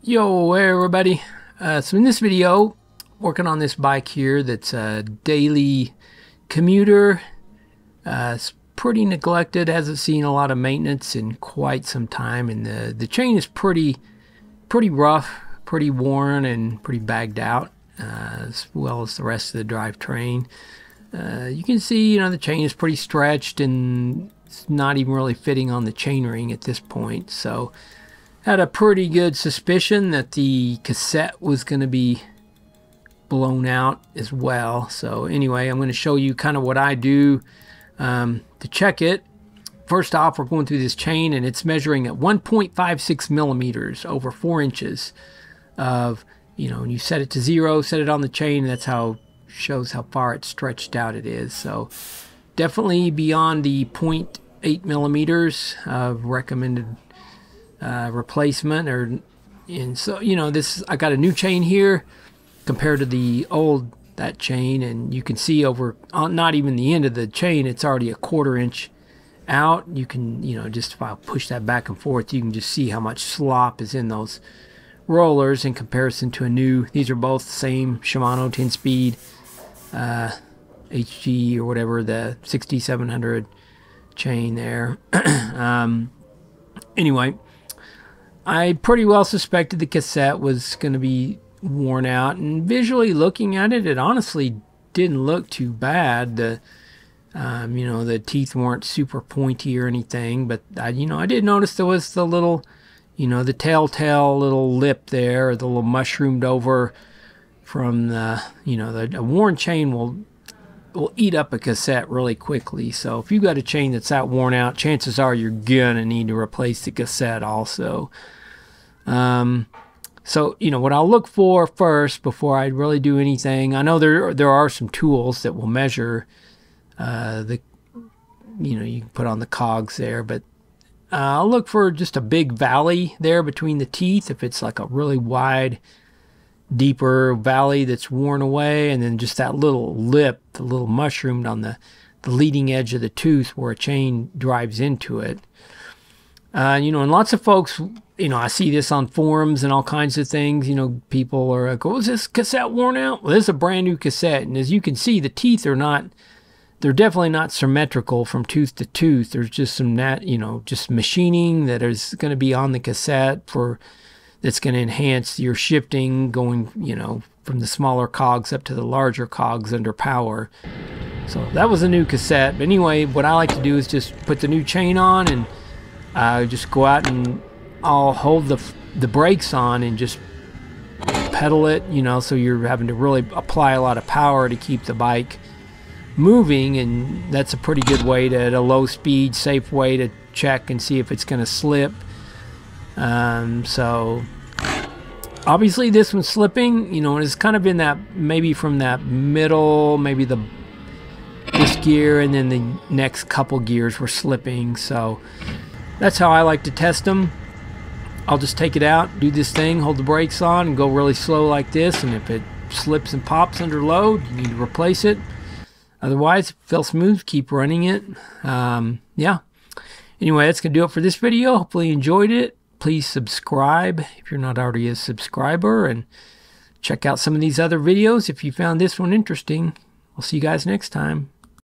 Yo, everybody. Uh, so in this video, working on this bike here that's a daily commuter. Uh, it's pretty neglected, hasn't seen a lot of maintenance in quite some time, and the, the chain is pretty, pretty rough, pretty worn, and pretty bagged out, uh, as well as the rest of the drivetrain. Uh, you can see, you know, the chain is pretty stretched and it's not even really fitting on the chainring at this point. So, had a pretty good suspicion that the cassette was going to be blown out as well. So anyway, I'm going to show you kind of what I do um, to check it. First off, we're going through this chain and it's measuring at 1.56 millimeters over four inches of, you know, you set it to zero, set it on the chain. That's how shows how far it's stretched out it is. So definitely beyond the 0.8 millimeters of recommended uh, replacement or and so you know this I got a new chain here compared to the old that chain and you can see over uh, not even the end of the chain it's already a quarter inch out. You can you know just if I push that back and forth. You can just see how much slop is in those rollers in comparison to a new these are both the same Shimano 10 speed uh, HG or whatever the 6700 chain there. Um, anyway I pretty well suspected the cassette was going to be worn out, and visually looking at it, it honestly didn't look too bad. The um, you know the teeth weren't super pointy or anything, but I, you know I did notice there was the little, you know, the telltale little lip there, or the little mushroomed over from the you know the worn chain will will eat up a cassette really quickly. So if you've got a chain that's that worn out, chances are you're gonna need to replace the cassette also. Um, so you know what I'll look for first before I really do anything. I know there there are some tools that will measure uh, the you know you can put on the cogs there, but uh, I'll look for just a big valley there between the teeth. If it's like a really wide, deeper valley that's worn away, and then just that little lip, the little mushroomed on the the leading edge of the tooth where a chain drives into it. Uh, you know, and lots of folks you know, I see this on forums and all kinds of things. You know, people are like, "Oh, is this cassette worn out?" Well, this is a brand new cassette, and as you can see, the teeth are not. They're definitely not symmetrical from tooth to tooth. There's just some that you know, just machining that is going to be on the cassette for that's going to enhance your shifting, going you know from the smaller cogs up to the larger cogs under power. So that was a new cassette. But anyway, what I like to do is just put the new chain on and uh, just go out and I'll hold the the brakes on and just pedal it, you know, so you're having to really apply a lot of power to keep the bike moving. And that's a pretty good way to at a low speed safe way to check and see if it's going to slip. Um, so obviously this one's slipping you know it's kind of in that maybe from that middle maybe the this gear and then the next couple gears were slipping. So that's how I like to test them I'll just take it out, do this thing, hold the brakes on, and go really slow like this. And if it slips and pops under load, you need to replace it. Otherwise, feel smooth, keep running it. Um, yeah. Anyway, that's going to do it for this video. Hopefully you enjoyed it. Please subscribe if you're not already a subscriber. And check out some of these other videos if you found this one interesting. I'll see you guys next time.